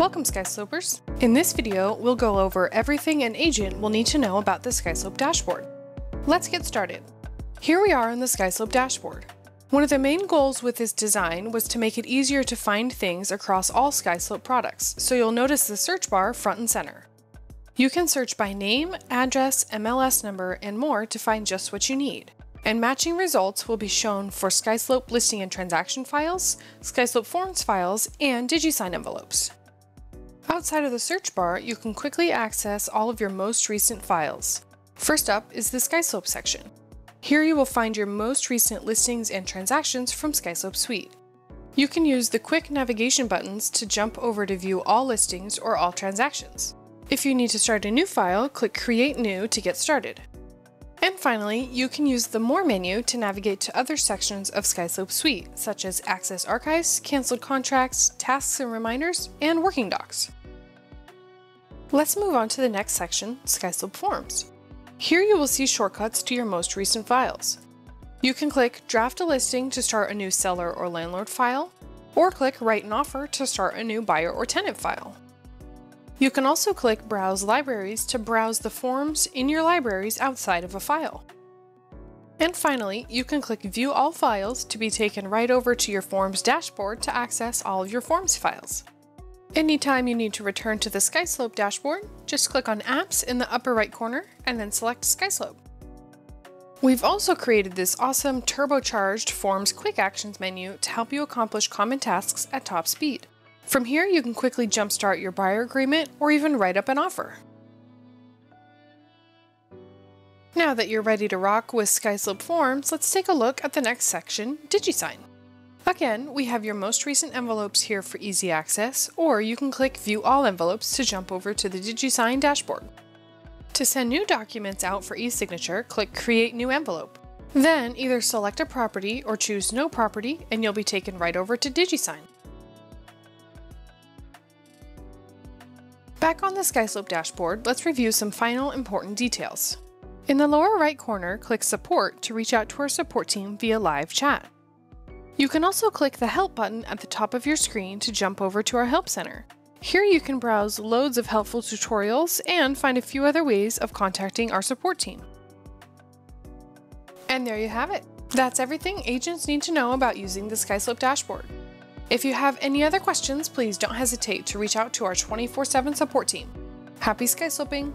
Welcome Skyslopers! In this video, we'll go over everything an agent will need to know about the Skyslope dashboard. Let's get started. Here we are on the Skyslope dashboard. One of the main goals with this design was to make it easier to find things across all Skyslope products, so you'll notice the search bar front and center. You can search by name, address, MLS number, and more to find just what you need. And matching results will be shown for Skyslope listing and transaction files, Skyslope forms files, and DigiSign envelopes. Outside of the search bar, you can quickly access all of your most recent files. First up is the Skyslope section. Here you will find your most recent listings and transactions from Skyslope Suite. You can use the quick navigation buttons to jump over to view all listings or all transactions. If you need to start a new file, click Create New to get started. And finally, you can use the More menu to navigate to other sections of Skyslope Suite, such as Access Archives, Canceled Contracts, Tasks and Reminders, and Working Docs. Let's move on to the next section, Skyslope Forms. Here you will see shortcuts to your most recent files. You can click Draft a Listing to start a new seller or landlord file, or click Write an Offer to start a new buyer or tenant file. You can also click Browse Libraries to browse the forms in your libraries outside of a file. And finally, you can click View All Files to be taken right over to your Forms dashboard to access all of your Forms files. Anytime you need to return to the Skyslope dashboard, just click on Apps in the upper right corner and then select Skyslope. We've also created this awesome turbocharged Forms Quick Actions menu to help you accomplish common tasks at top speed. From here, you can quickly jumpstart your buyer agreement or even write up an offer. Now that you're ready to rock with Skyslope Forms, let's take a look at the next section, DigiSign. Again, we have your most recent envelopes here for easy access, or you can click View All Envelopes to jump over to the DigiSign dashboard. To send new documents out for e-signature, click Create New Envelope. Then either select a property or choose No Property and you'll be taken right over to DigiSign. Back on the Skyslope dashboard, let's review some final important details. In the lower right corner, click Support to reach out to our support team via live chat. You can also click the Help button at the top of your screen to jump over to our Help Center. Here you can browse loads of helpful tutorials and find a few other ways of contacting our support team. And there you have it. That's everything agents need to know about using the Skyslope dashboard. If you have any other questions, please don't hesitate to reach out to our 24-7 support team. Happy Skysloping!